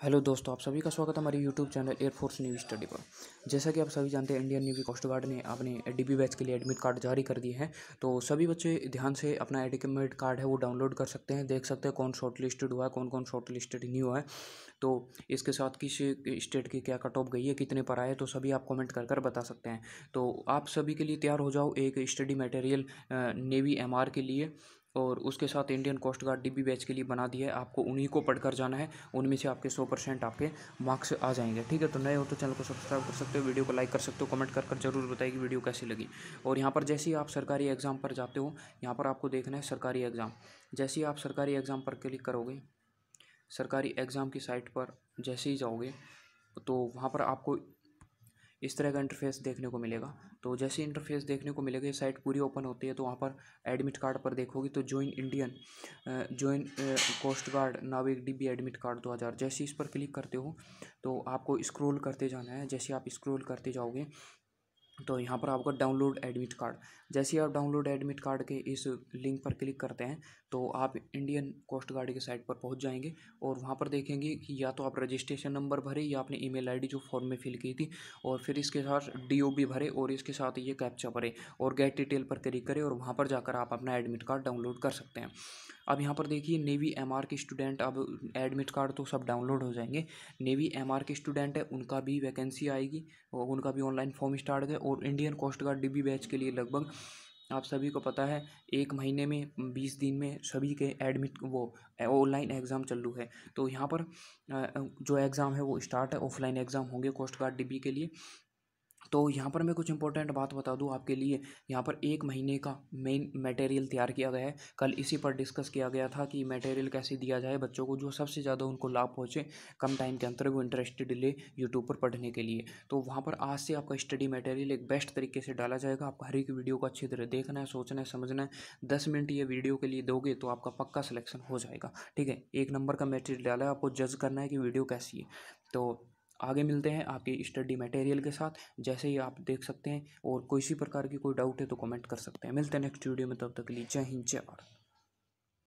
Hello दोस्तों, आप सभी का स्वागत है हमारे YouTube channel air force new study पर। जैसा कि आप सभी जानते हैं इंडियन नेवी कोस्ट गार्ड ने अपने डीबी बैच के लिए एडमिट कार्ड जारी कर दिए हैं। तो सभी बच्चे ध्यान से अपना एडमिट कार्ड है, वो डाउनलोड कर सकते हैं। देख सकते हैं कौन शॉर्ट लिस्टेड हुआ है कौन कौन शॉर्ट लिस्टेड नहीं हुआ है। तो इसके साथ किस स्टेट की क्या कट ऑफ़ गई है, कितने पर आए तो सभी आप कमेंट कर कर बता सकते हैं। तो आप सभी के लिए तैयार हो जाओ एक स्टडी मटेरियल नेवी एमआर के लिए। और उसके साथ Indian coast guard DB batch के लिए बना दिया है। आपको उन्हीं को पढ़कर जाना है। उनमें से आपके सौ परसेंट आपके मार्क्स आ जाएँगे। ठीक है? तो नए हो तो चैनल को सब्सक्राइब कर सकते हो, वीडियो को लाइक कर सकते हो कमेंट कर कर ज़रूर बताइए कि वीडियो कैसी लगी। और यहाँ पर जैसे ही आप सरकारी एग्ज़ाम पर जाते हो, यहाँ पर आपको देखना है सरकारी एग्ज़ाम जैसे ही आप सरकारी एग्ज़ाम पर क्लिक करोगे, सरकारी एग्ज़ाम की साइट पर जैसे ही जाओगे तो वहाँ पर आपको इस तरह का इंटरफेस देखने को मिलेगा। तो जैसे इंटरफेस देखने को मिलेगा, ये साइट पूरी ओपन होती है तो वहाँ पर एडमिट कार्ड पर देखोगे तो join Indian join coast guard नाविक डीबी एडमिट कार्ड 2000 जैसे इस पर क्लिक करते हो तो आपको स्क्रॉल करते जाना है। जैसे आप स्क्रॉल करते जाओगे तो यहाँ पर आपका डाउनलोड एडमिट कार्ड। जैसे ही आप डाउनलोड एडमिट कार्ड के इस लिंक पर क्लिक करते हैं तो आप इंडियन कोस्ट गार्ड के साइट पर पहुँच जाएँगे और वहाँ पर देखेंगे कि या तो आप रजिस्ट्रेशन नंबर भरे या आपने ईमेल आईडी जो फॉर्म में फिल की थी और फिर इसके साथ डीओबी भरे और इसके साथ ये कैप्चा भरे और गेट डिटेल पर क्लिक करें और वहाँ पर जाकर आप अपना एडमिट कार्ड डाउनलोड कर सकते हैं। अब यहाँ पर देखिए नेवी एमआर के स्टूडेंट अब एडमिट कार्ड तो सब डाउनलोड हो जाएँगे। नेवी एमआर के स्टूडेंट है, उनका भी वैकेंसी आएगी, और उनका भी ऑनलाइन फॉर्म स्टार्ट है और Indian coast guard D batch के लिए लगभग आप सभी को पता है, एक महीने में, बीस दिन में सभी के एडमिट वो ऑनलाइन एग्ज़ाम चालू है। तो यहाँ पर जो एग्ज़ाम है वो स्टार्ट है ऑफलाइन एग्ज़ाम होंगे कोस्ट गार्ड डी के लिए। तो यहाँ पर मैं कुछ इंपॉर्टेंट बात बता दूँ आपके लिए। यहाँ पर एक महीने का मेन मटेरियल तैयार किया गया है। कल इसी पर डिस्कस किया गया था कि मटेरियल कैसे दिया जाए बच्चों को, जो सबसे ज़्यादा उनको लाभ पहुँचे कम टाइम के अंतर वो इंटरेस्टेड ले यूट्यूब पर पढ़ने के लिए। तो वहाँ पर आज से आपका स्टडी मटेरियल एक बेस्ट तरीके से डाला जाएगा। आपको हर एक वीडियो को अच्छी तरह देखना है, सोचना है, समझना है। दस मिनट ये वीडियो के लिए दोगे तो आपका पक्का सिलेक्शन हो जाएगा। ठीक है? एक नंबर का मेटेरियल डाला है, आपको जज करना है कि वीडियो कैसी है। तो आगे मिलते हैं आपके स्टडी मटेरियल के साथ। जैसे ही आप देख सकते हैं और कोई सी प्रकार की कोई डाउट है तो कमेंट कर सकते हैं। मिलते हैं नेक्स्ट वीडियो में, तब तक के लिए जय हिंद, जय भारत।